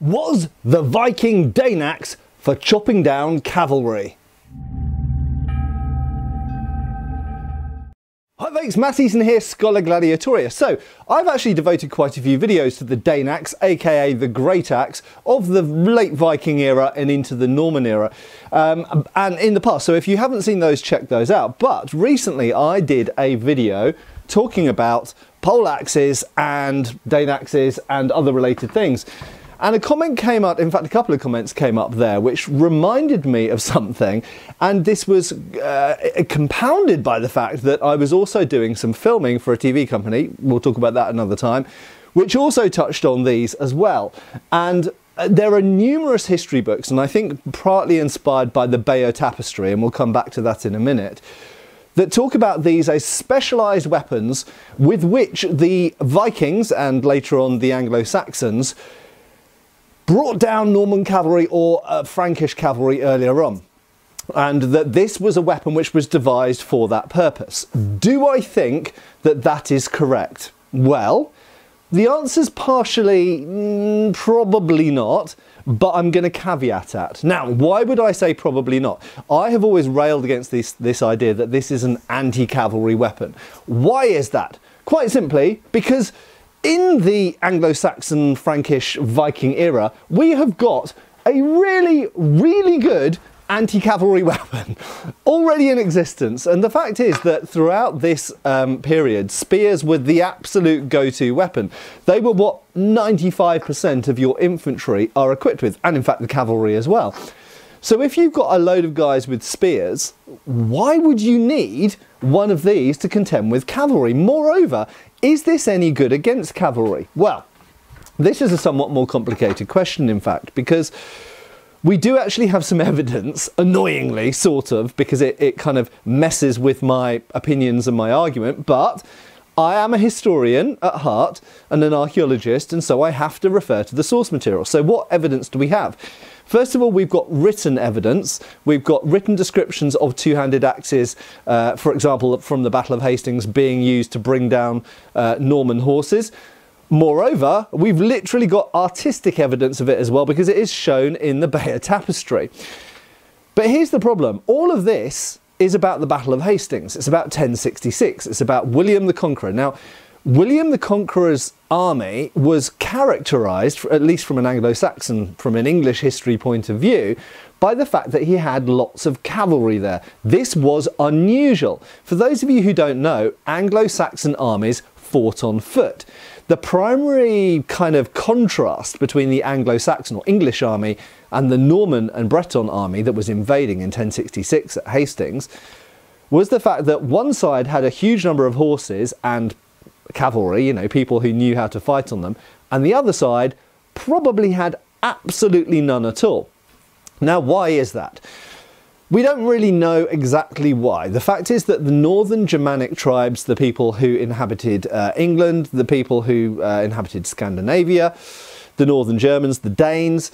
Was the Viking Dane axe for chopping down cavalry? Hi folks, Matt Easton here, Schola Gladiatoria. So, I've actually devoted quite a few videos to the Dane axe, aka the Great Axe, of the late Viking era and into the Norman era, um, and in the past. So if you haven't seen those, check those out. But recently I did a video talking about pole axes and Dane axes and other related things. And a comment came up, in fact, a couple of comments came up there, which reminded me of something. And this was uh, compounded by the fact that I was also doing some filming for a TV company. We'll talk about that another time, which also touched on these as well. And uh, there are numerous history books, and I think partly inspired by the Bayeux Tapestry, and we'll come back to that in a minute that talk about these as specialised weapons with which the Vikings and later on the Anglo Saxons brought down Norman cavalry or uh, Frankish cavalry earlier on. And that this was a weapon which was devised for that purpose. Do I think that that is correct? Well, the answer's partially mm, probably not, but I'm going to caveat that. Now, why would I say probably not? I have always railed against this, this idea that this is an anti cavalry weapon. Why is that? Quite simply, because in the Anglo-Saxon, Frankish, Viking era, we have got a really, really good anti-cavalry weapon already in existence. And the fact is that throughout this um, period spears were the absolute go-to weapon. They were what 95% of your infantry are equipped with and in fact the cavalry as well. So if you've got a load of guys with spears why would you need one of these to contend with cavalry? Moreover is this any good against cavalry? Well, this is a somewhat more complicated question, in fact, because we do actually have some evidence, annoyingly, sort of, because it, it kind of messes with my opinions and my argument, but I am a historian at heart and an archaeologist, and so I have to refer to the source material. So, what evidence do we have? First of all, we've got written evidence. We've got written descriptions of two handed axes, uh, for example, from the Battle of Hastings being used to bring down uh, Norman horses. Moreover, we've literally got artistic evidence of it as well because it is shown in the Bayeux Tapestry. But here's the problem all of this is about the Battle of Hastings. It's about 1066. It's about William the Conqueror. Now, William the Conqueror's army was characterized, at least from an Anglo Saxon, from an English history point of view, by the fact that he had lots of cavalry there. This was unusual. For those of you who don't know, Anglo Saxon armies fought on foot. The primary kind of contrast between the Anglo Saxon or English army and the Norman and Breton army that was invading in 1066 at Hastings was the fact that one side had a huge number of horses and cavalry, you know, people who knew how to fight on them, and the other side probably had absolutely none at all. Now, why is that? We don't really know exactly why. The fact is that the northern Germanic tribes, the people who inhabited uh, England, the people who uh, inhabited Scandinavia, the northern Germans, the Danes,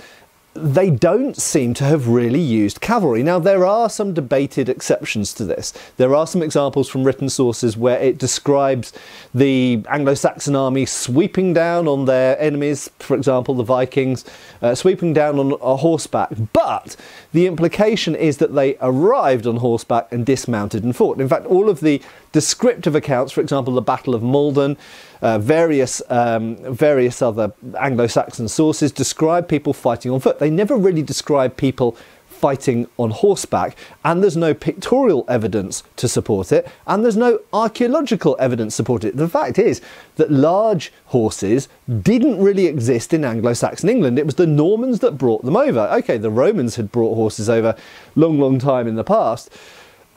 they don't seem to have really used cavalry. Now, there are some debated exceptions to this. There are some examples from written sources where it describes the Anglo Saxon army sweeping down on their enemies, for example, the Vikings, uh, sweeping down on a horseback. But the implication is that they arrived on horseback and dismounted and fought. In fact, all of the descriptive accounts, for example, the Battle of Maldon, uh, various um, various other Anglo-Saxon sources describe people fighting on foot. They never really describe people fighting on horseback, and there's no pictorial evidence to support it, and there's no archaeological evidence to support it. The fact is that large horses didn't really exist in Anglo Saxon England. It was the Normans that brought them over. Okay, the Romans had brought horses over long, long time in the past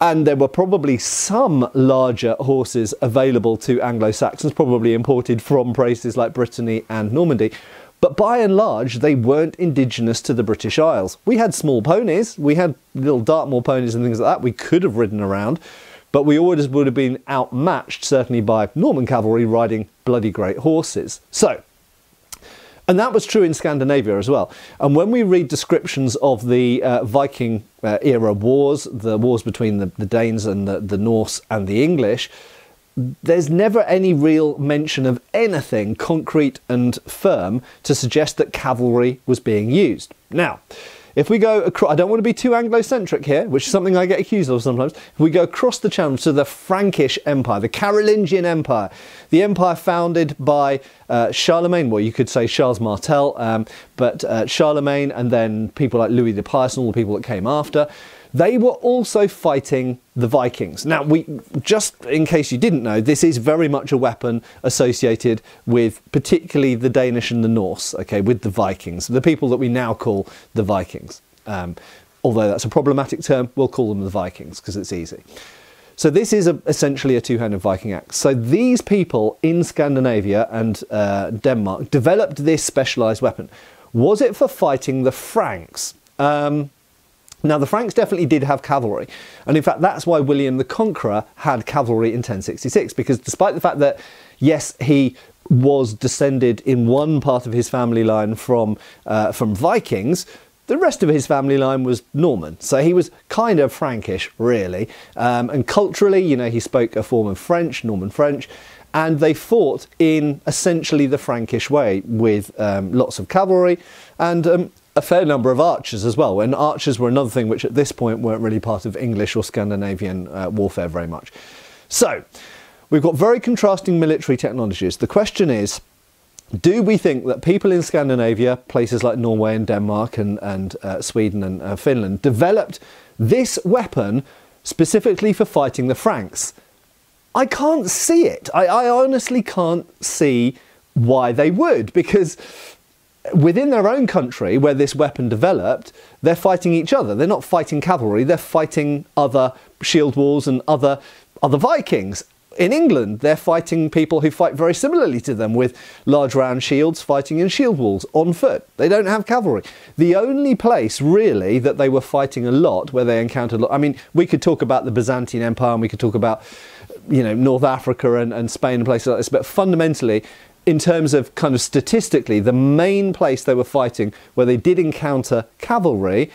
and there were probably some larger horses available to Anglo Saxons, probably imported from places like Brittany and Normandy. But by and large, they weren't indigenous to the British Isles. We had small ponies, we had little Dartmoor ponies and things like that we could have ridden around, but we always would have been outmatched, certainly by Norman cavalry riding bloody great horses. So, and that was true in Scandinavia as well. And when we read descriptions of the uh, Viking uh, era wars, the wars between the, the Danes and the, the Norse and the English, there's never any real mention of anything concrete and firm to suggest that cavalry was being used. Now, if we go across, I don't want to be too Anglo-centric here, which is something I get accused of sometimes. If we go across the channel to the Frankish Empire, the Carolingian Empire, the empire founded by uh, Charlemagne, well, you could say Charles Martel, um, but uh, Charlemagne and then people like Louis the Pious and all the people that came after. They were also fighting the Vikings. Now, we just in case you didn't know, this is very much a weapon associated with particularly the Danish and the Norse, okay, with the Vikings, the people that we now call the Vikings. Um, although that's a problematic term, we'll call them the Vikings because it's easy. So this is a, essentially a two-handed Viking axe. So these people in Scandinavia and uh, Denmark developed this specialised weapon. Was it for fighting the Franks? Um, now, the Franks definitely did have cavalry, and in fact, that's why William the Conqueror had cavalry in 1066, because despite the fact that, yes, he was descended in one part of his family line from, uh, from Vikings, the rest of his family line was Norman, so he was kind of Frankish, really. Um, and culturally, you know, he spoke a form of French, Norman French, and they fought in essentially the Frankish way with um, lots of cavalry and um, a fair number of archers as well. And archers were another thing which at this point weren't really part of English or Scandinavian uh, warfare very much. So, we've got very contrasting military technologies. The question is, do we think that people in Scandinavia, places like Norway and Denmark and, and uh, Sweden and uh, Finland, developed this weapon specifically for fighting the Franks? I can't see it. I, I honestly can't see why they would, because within their own country where this weapon developed, they're fighting each other. They're not fighting cavalry, they're fighting other shield walls and other other Vikings. In England, they're fighting people who fight very similarly to them with large round shields fighting in shield walls on foot. They don't have cavalry. The only place really that they were fighting a lot where they encountered, I mean, we could talk about the Byzantine Empire and we could talk about, you know, North Africa and, and Spain and places like this, but fundamentally in terms of kind of statistically, the main place they were fighting where they did encounter cavalry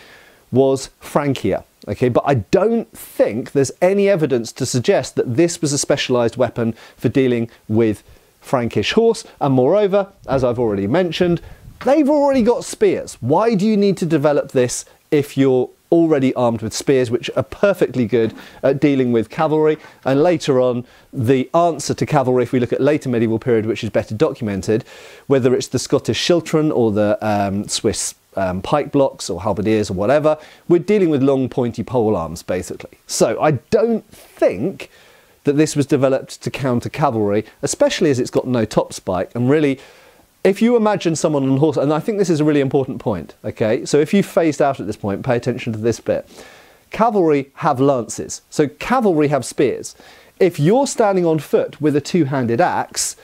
was Francia. Okay, but I don't think there's any evidence to suggest that this was a specialised weapon for dealing with Frankish horse. And moreover, as I've already mentioned, they've already got spears. Why do you need to develop this if you're already armed with spears, which are perfectly good at dealing with cavalry. And later on, the answer to cavalry, if we look at later medieval period, which is better documented, whether it's the Scottish schiltron or the um, Swiss um, pike blocks or halberdiers or whatever, we're dealing with long pointy pole arms basically. So I don't think that this was developed to counter cavalry, especially as it's got no top spike and really if you imagine someone on horse, and I think this is a really important point, okay? So if you phased out at this point, pay attention to this bit. Cavalry have lances, so cavalry have spears. If you're standing on foot with a two handed axe,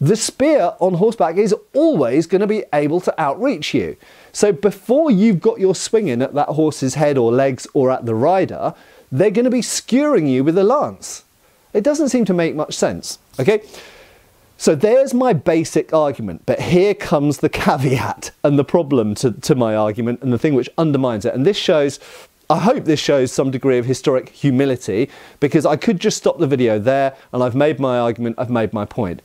the spear on horseback is always going to be able to outreach you. So before you've got your swing in at that horse's head or legs or at the rider, they're going to be skewering you with a lance. It doesn't seem to make much sense. Okay, so there's my basic argument, but here comes the caveat and the problem to, to my argument and the thing which undermines it. And this shows, I hope this shows some degree of historic humility because I could just stop the video there and I've made my argument, I've made my point.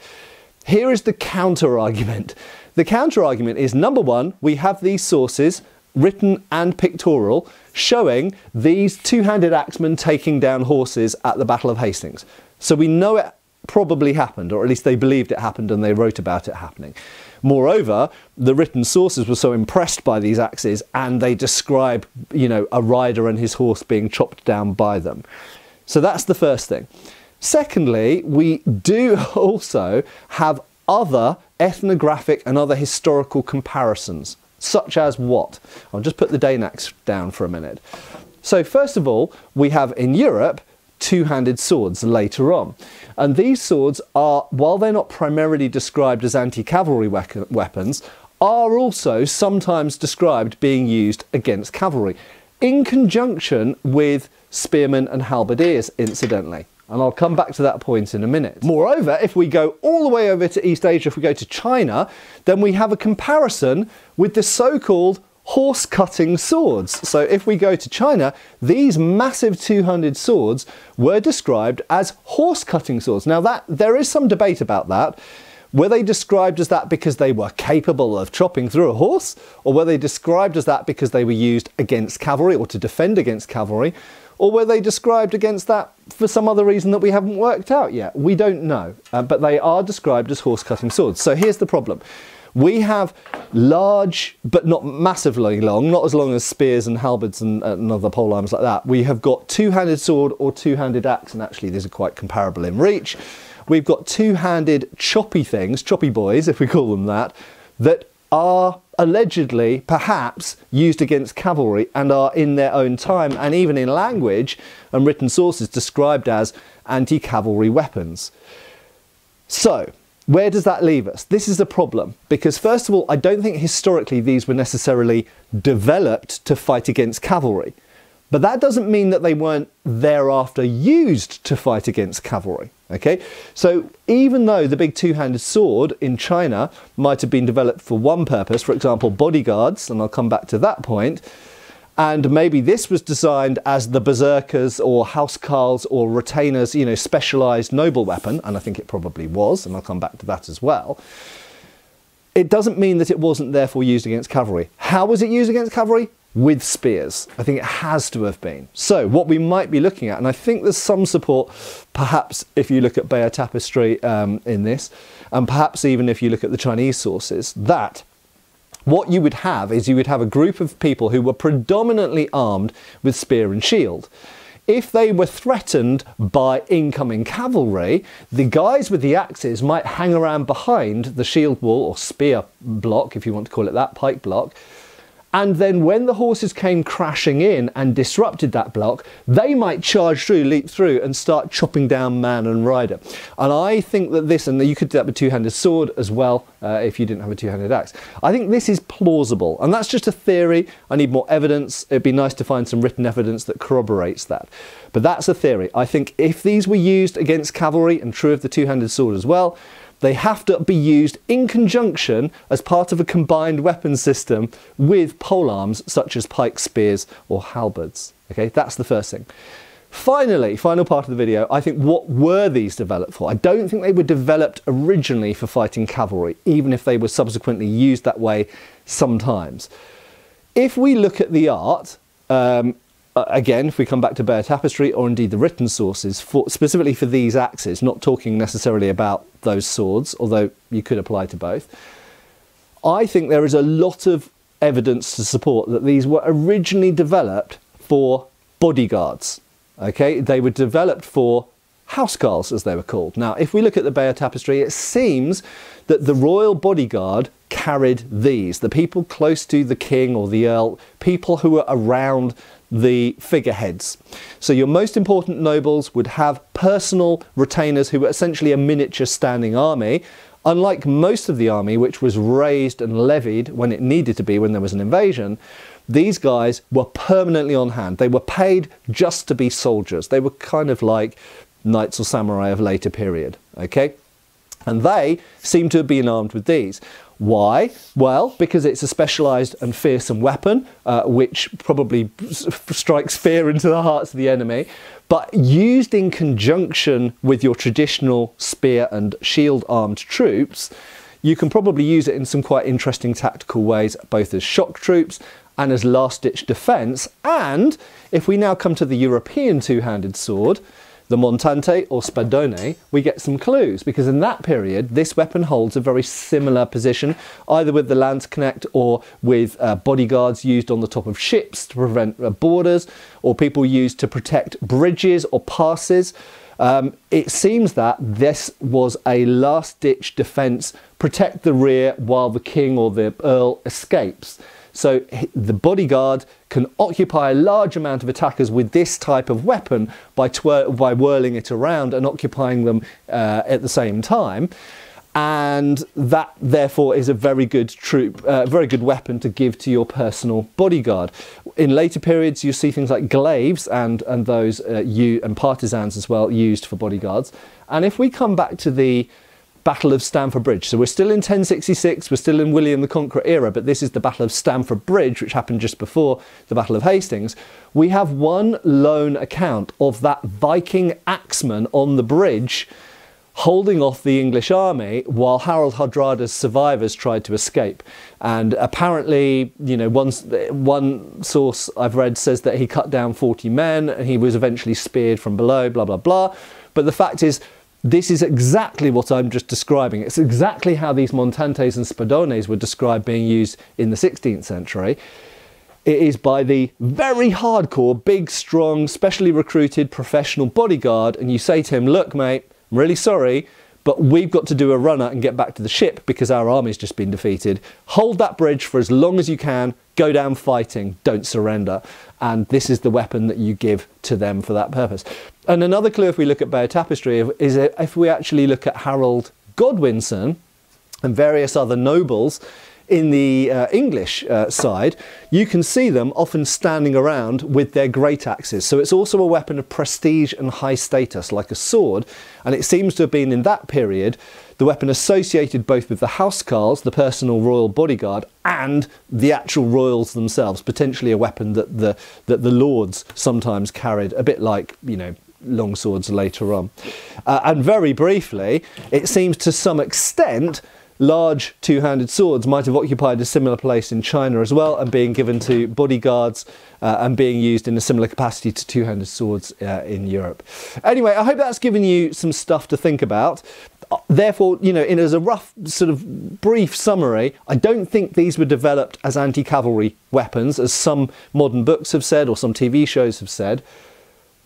Here is the counter argument. The counter argument is number one, we have these sources, written and pictorial, showing these two handed axemen taking down horses at the Battle of Hastings. So we know it probably happened, or at least they believed it happened and they wrote about it happening. Moreover, the written sources were so impressed by these axes and they describe, you know, a rider and his horse being chopped down by them. So that's the first thing. Secondly, we do also have other ethnographic and other historical comparisons, such as what? I'll just put the Dane axe down for a minute. So first of all, we have in Europe two-handed swords later on. And these swords are, while they're not primarily described as anti-cavalry we weapons, are also sometimes described being used against cavalry, in conjunction with spearmen and halberdiers, incidentally. And I'll come back to that point in a minute. Moreover, if we go all the way over to East Asia, if we go to China, then we have a comparison with the so-called horse cutting swords. So if we go to China, these massive two-handed swords were described as horse cutting swords. Now that there is some debate about that. Were they described as that because they were capable of chopping through a horse? Or were they described as that because they were used against cavalry or to defend against cavalry? Or were they described against that for some other reason that we haven't worked out yet? We don't know. Uh, but they are described as horse cutting swords. So here's the problem. We have large, but not massively long, not as long as spears and halberds and, and other pole arms like that. We have got two-handed sword or two-handed axe, and actually these are quite comparable in reach. We've got two-handed choppy things, choppy boys, if we call them that, that are allegedly, perhaps, used against cavalry and are in their own time and even in language and written sources described as anti-cavalry weapons. So, where does that leave us? This is a problem because, first of all, I don't think historically these were necessarily developed to fight against cavalry. But that doesn't mean that they weren't thereafter used to fight against cavalry. Okay, so even though the big two-handed sword in China might have been developed for one purpose, for example, bodyguards, and I'll come back to that point, and maybe this was designed as the berserkers or housecarls or retainers, you know, specialized noble weapon, and I think it probably was, and I'll come back to that as well. It doesn't mean that it wasn't therefore used against cavalry. How was it used against cavalry? with spears. I think it has to have been. So what we might be looking at, and I think there's some support, perhaps if you look at Bayeux Tapestry um, in this, and perhaps even if you look at the Chinese sources, that what you would have is you would have a group of people who were predominantly armed with spear and shield. If they were threatened by incoming cavalry, the guys with the axes might hang around behind the shield wall or spear block, if you want to call it that, pike block, and then when the horses came crashing in and disrupted that block, they might charge through, leap through, and start chopping down man and rider. And I think that this, and you could do that with two-handed sword as well, uh, if you didn't have a two-handed axe. I think this is plausible, and that's just a theory. I need more evidence. It'd be nice to find some written evidence that corroborates that. But that's a theory. I think if these were used against cavalry, and true of the two-handed sword as well, they have to be used in conjunction as part of a combined weapon system with polearms such as pikes, spears or halberds. Okay, that's the first thing. Finally, final part of the video, I think what were these developed for? I don't think they were developed originally for fighting cavalry, even if they were subsequently used that way sometimes. If we look at the art, um, uh, again, if we come back to Bayeux Tapestry or indeed the written sources, for, specifically for these axes, not talking necessarily about those swords, although you could apply to both, I think there is a lot of evidence to support that these were originally developed for bodyguards. Okay, they were developed for housecarls, as they were called. Now, if we look at the Bayeux Tapestry, it seems that the royal bodyguard carried these. The people close to the king or the earl, people who were around the figureheads. So your most important nobles would have personal retainers who were essentially a miniature standing army, unlike most of the army which was raised and levied when it needed to be when there was an invasion. These guys were permanently on hand. They were paid just to be soldiers. They were kind of like knights or samurai of later period, okay? And they seem to have been armed with these. Why? Well, because it's a specialised and fearsome weapon, uh, which probably strikes fear into the hearts of the enemy. But used in conjunction with your traditional spear and shield armed troops, you can probably use it in some quite interesting tactical ways, both as shock troops and as last ditch defence. And if we now come to the European two handed sword, the montante or spadone, we get some clues because in that period this weapon holds a very similar position either with the Landsknecht or with uh, bodyguards used on the top of ships to prevent uh, boarders or people used to protect bridges or passes. Um, it seems that this was a last ditch defence, protect the rear while the king or the earl escapes. So the bodyguard can occupy a large amount of attackers with this type of weapon by, by whirling it around and occupying them uh, at the same time. And that, therefore, is a very good troop, uh, very good weapon to give to your personal bodyguard. In later periods, you see things like glaives and and those uh, you and partisans as well used for bodyguards. And if we come back to the Battle of Stamford Bridge. So we're still in 1066, we're still in William the Conqueror era, but this is the Battle of Stamford Bridge, which happened just before the Battle of Hastings. We have one lone account of that Viking axeman on the bridge holding off the English army while Harald Hardrada's survivors tried to escape. And apparently, you know, one, one source I've read says that he cut down 40 men and he was eventually speared from below, blah, blah, blah. But the fact is, this is exactly what I'm just describing. It's exactly how these montantes and spadones were described being used in the 16th century. It is by the very hardcore, big, strong, specially recruited professional bodyguard, and you say to him, Look, mate, I'm really sorry, but we've got to do a runner and get back to the ship because our army's just been defeated. Hold that bridge for as long as you can, go down fighting, don't surrender. And this is the weapon that you give to them for that purpose. And another clue, if we look at Bayeux Tapestry, is if we actually look at Harold Godwinson and various other nobles in the uh, English uh, side, you can see them often standing around with their great axes. So it's also a weapon of prestige and high status, like a sword. And it seems to have been in that period the weapon associated both with the housecarls, the personal royal bodyguard, and the actual royals themselves, potentially a weapon that the, that the lords sometimes carried, a bit like, you know, long swords later on. Uh, and very briefly, it seems to some extent large two-handed swords might have occupied a similar place in China as well and being given to bodyguards uh, and being used in a similar capacity to two-handed swords uh, in Europe. Anyway, I hope that's given you some stuff to think about. Therefore, you know, in as a rough sort of brief summary, I don't think these were developed as anti-cavalry weapons, as some modern books have said or some TV shows have said.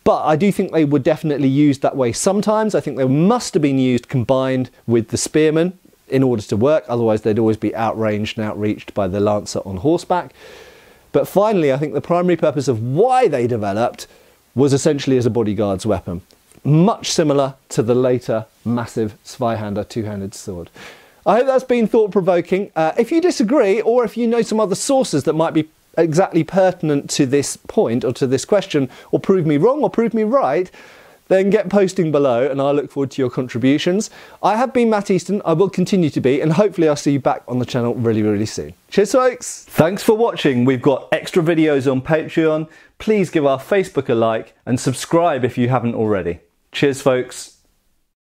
But I do think they were definitely used that way sometimes. I think they must have been used combined with the spearmen in order to work, otherwise they'd always be outranged and outreached by the lancer on horseback. But finally, I think the primary purpose of why they developed was essentially as a bodyguard's weapon, much similar to the later massive Zweihander two-handed sword. I hope that's been thought-provoking. Uh, if you disagree, or if you know some other sources that might be exactly pertinent to this point or to this question, or prove me wrong or prove me right, then get posting below and I look forward to your contributions. I have been Matt Easton, I will continue to be, and hopefully I'll see you back on the channel really, really soon. Cheers, folks! Thanks for watching. We've got extra videos on Patreon. Please give our Facebook a like and subscribe if you haven't already. Cheers, folks.